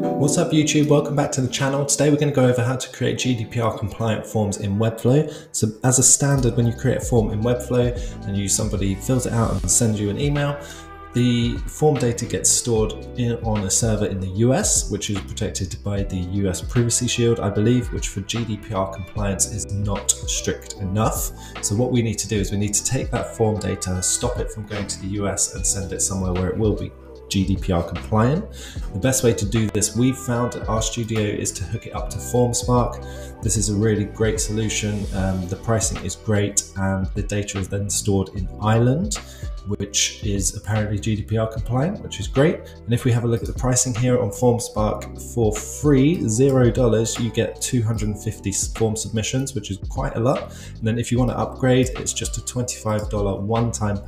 What's up YouTube? Welcome back to the channel. Today we're going to go over how to create GDPR compliant forms in Webflow. So as a standard, when you create a form in Webflow and you somebody fills it out and sends you an email, the form data gets stored in, on a server in the US, which is protected by the US Privacy Shield, I believe, which for GDPR compliance is not strict enough. So what we need to do is we need to take that form data, stop it from going to the US and send it somewhere where it will be GDPR compliant. The best way to do this we've found at our studio is to hook it up to FormSpark. This is a really great solution. Um, the pricing is great and the data is then stored in Ireland which is apparently GDPR compliant, which is great. And if we have a look at the pricing here on FormSpark for free, zero dollars, you get 250 form submissions, which is quite a lot. And then if you want to upgrade, it's just a $25 one-time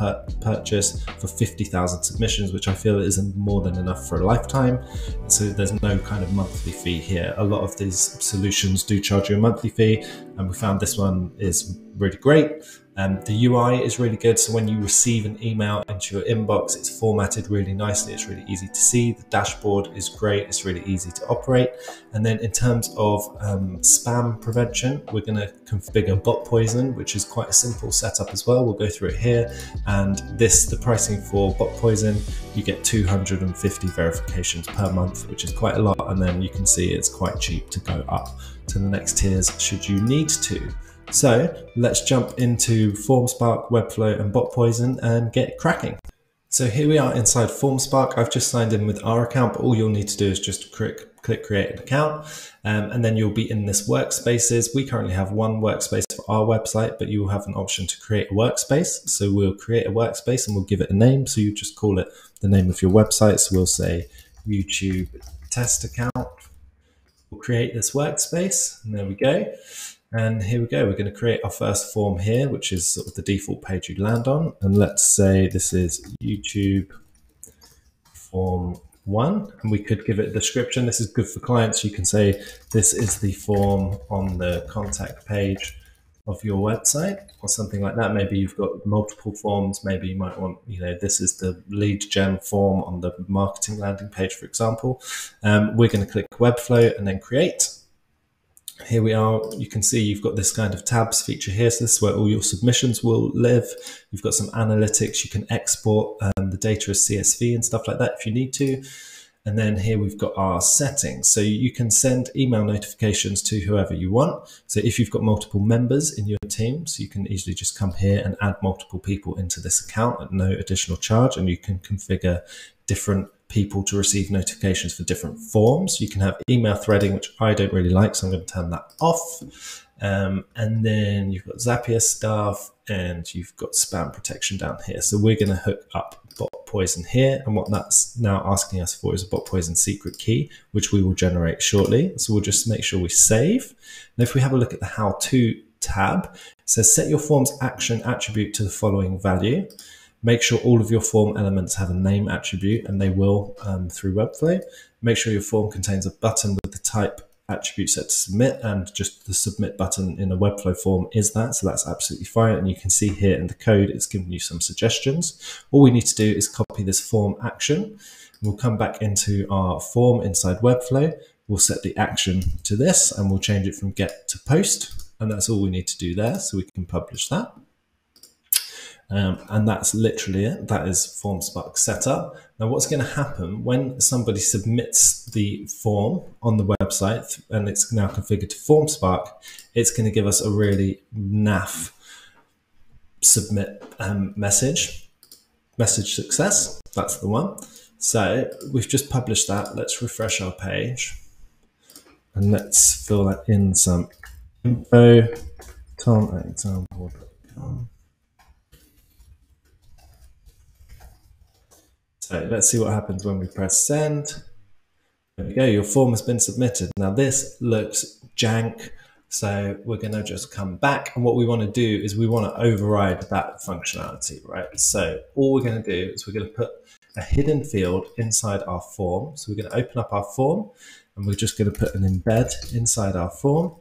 purchase for 50,000 submissions, which I feel isn't more than enough for a lifetime. So there's no kind of monthly fee here. A lot of these solutions do charge you a monthly fee, and we found this one is really great. Um, the UI is really good. So when you receive an email into your inbox, it's formatted really nicely. It's really easy to see. The dashboard is great. It's really easy to operate. And then in terms of um, spam prevention, we're going to configure Botpoison, which is quite a simple setup as well. We'll go through it here. And this, the pricing for Botpoison, you get 250 verifications per month, which is quite a lot. And then you can see it's quite cheap to go up to the next tiers should you need to. So let's jump into FormSpark, Webflow and Botpoison and get cracking. So here we are inside FormSpark. I've just signed in with our account, but all you'll need to do is just click, click create an account um, and then you'll be in this workspaces. We currently have one workspace for our website, but you will have an option to create a workspace. So we'll create a workspace and we'll give it a name. So you just call it the name of your website. So we'll say YouTube test account. We'll create this workspace and there we go. And here we go. We're going to create our first form here, which is sort of the default page you land on. And let's say this is YouTube form one, and we could give it a description. This is good for clients. You can say this is the form on the contact page of your website or something like that. Maybe you've got multiple forms. Maybe you might want, you know, this is the lead gen form on the marketing landing page, for example. Um, we're going to click Webflow and then create here we are. You can see you've got this kind of tabs feature here. So this is where all your submissions will live. You've got some analytics. You can export um, the data as CSV and stuff like that if you need to. And then here we've got our settings. So you can send email notifications to whoever you want. So if you've got multiple members in your team, so you can easily just come here and add multiple people into this account at no additional charge. And you can configure different people to receive notifications for different forms. You can have email threading, which I don't really like, so I'm going to turn that off. Um, and then you've got Zapier stuff and you've got spam protection down here. So we're going to hook up Botpoison here. And what that's now asking us for is a Botpoison secret key, which we will generate shortly. So we'll just make sure we save. And if we have a look at the how to tab, it says set your form's action attribute to the following value. Make sure all of your form elements have a name attribute, and they will um, through Webflow. Make sure your form contains a button with the type attribute set to submit, and just the submit button in a Webflow form is that, so that's absolutely fine. And you can see here in the code, it's giving you some suggestions. All we need to do is copy this form action. We'll come back into our form inside Webflow. We'll set the action to this, and we'll change it from get to post. And that's all we need to do there, so we can publish that. Um, and that's literally it. That is FormSpark setup. Now, what's going to happen when somebody submits the form on the website and it's now configured to FormSpark, it's going to give us a really naff submit um, message, message success. That's the one. So we've just published that. Let's refresh our page and let's fill that in some info. Tom example.com. So let's see what happens when we press send. There we go, your form has been submitted. Now this looks jank, so we're gonna just come back and what we wanna do is we wanna override that functionality, right? So all we're gonna do is we're gonna put a hidden field inside our form. So we're gonna open up our form and we're just gonna put an embed inside our form.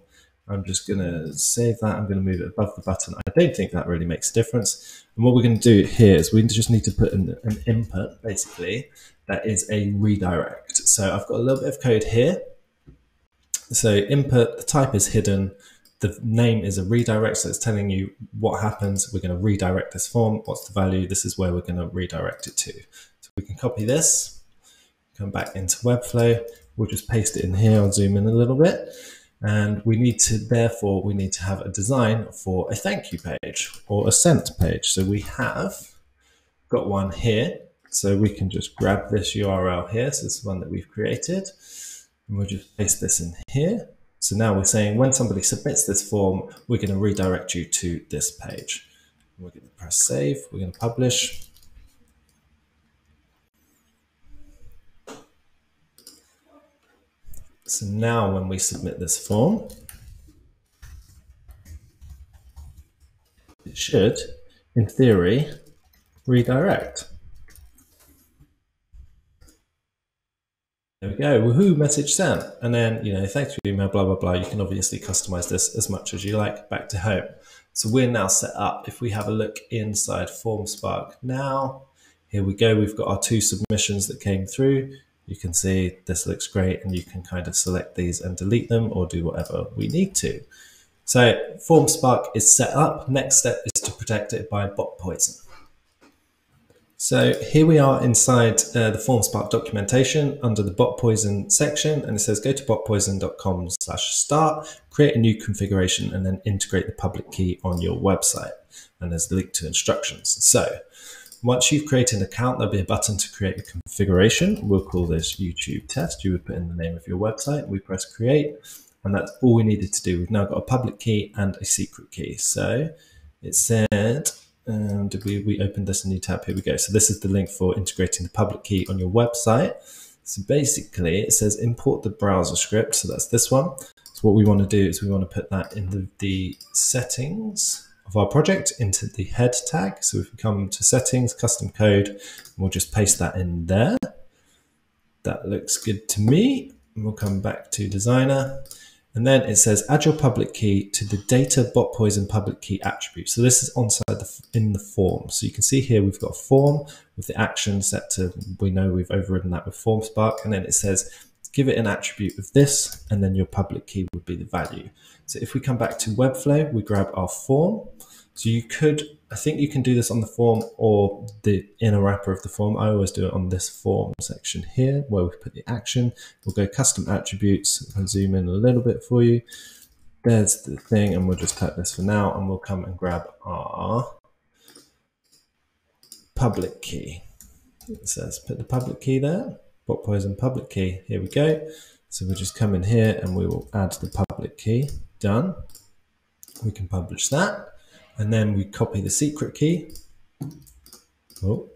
I'm just going to save that. I'm going to move it above the button. I don't think that really makes a difference. And what we're going to do here is we just need to put an, an input, basically, that is a redirect. So I've got a little bit of code here. So input, the type is hidden. The name is a redirect, so it's telling you what happens. We're going to redirect this form. What's the value? This is where we're going to redirect it to. So we can copy this, come back into Webflow. We'll just paste it in here. I'll zoom in a little bit. And we need to, therefore, we need to have a design for a thank you page or a sent page. So we have got one here. So we can just grab this URL here. So this is one that we've created. And we'll just paste this in here. So now we're saying when somebody submits this form, we're going to redirect you to this page. We're going to press save. We're going to publish. So now when we submit this form, it should, in theory, redirect. There we go, woohoo, message sent. And then, you know, thanks for your email, blah, blah, blah. You can obviously customize this as much as you like back to home. So we're now set up. If we have a look inside FormSpark now, here we go. We've got our two submissions that came through you can see this looks great and you can kind of select these and delete them or do whatever we need to. So FormSpark is set up. Next step is to protect it by Botpoison. So here we are inside uh, the FormSpark documentation under the Botpoison section and it says go to botpoison.com slash start, create a new configuration and then integrate the public key on your website. And there's the link to instructions. So once you've created an account, there'll be a button to create a configuration. We'll call this YouTube test. You would put in the name of your website. We press create, and that's all we needed to do. We've now got a public key and a secret key. So it said, um, did we, we opened this a new tab? Here we go. So this is the link for integrating the public key on your website. So basically it says import the browser script. So that's this one. So what we want to do is we want to put that in the, the settings of our project into the head tag. So if we come to settings, custom code, we'll just paste that in there. That looks good to me. And we'll come back to designer. And then it says add your public key to the data bot poison public key attribute. So this is onside the, in the form. So you can see here we've got a form with the action set to, we know we've overridden that with FormSpark. And then it says give it an attribute of this, and then your public key would be the value. So if we come back to Webflow, we grab our form. So you could, I think you can do this on the form or the inner wrapper of the form. I always do it on this form section here where we put the action. We'll go custom attributes and zoom in a little bit for you. There's the thing, and we'll just cut this for now, and we'll come and grab our public key. It says put the public key there bot poison public key. Here we go. So we'll just come in here and we will add the public key. Done. We can publish that. And then we copy the secret key. Oh,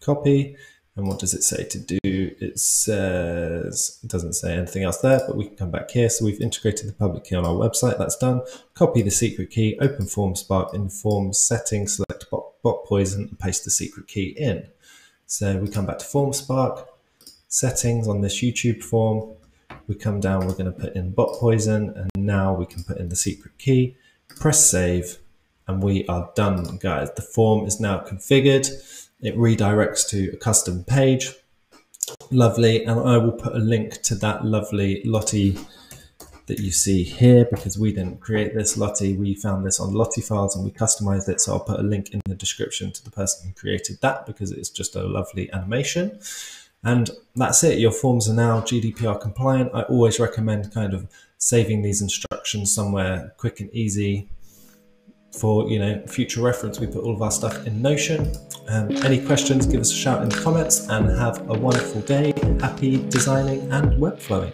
copy. And what does it say to do? It says, it doesn't say anything else there, but we can come back here. So we've integrated the public key on our website. That's done. Copy the secret key, open FormSpark in form settings, select bot, Botpoison and paste the secret key in. So we come back to FormSpark, settings on this YouTube form. We come down, we're going to put in Botpoison, and now we can put in the secret key, press save, and we are done, guys. The form is now configured. It redirects to a custom page. Lovely. And I will put a link to that lovely Lottie that you see here because we didn't create this Lottie. We found this on LottieFiles and we customized it. So I'll put a link in the description to the person who created that because it's just a lovely animation. And that's it. Your forms are now GDPR compliant. I always recommend kind of saving these instructions somewhere quick and easy for you know future reference. We put all of our stuff in Notion. Um, any questions, give us a shout in the comments and have a wonderful day. Happy designing and web flowing.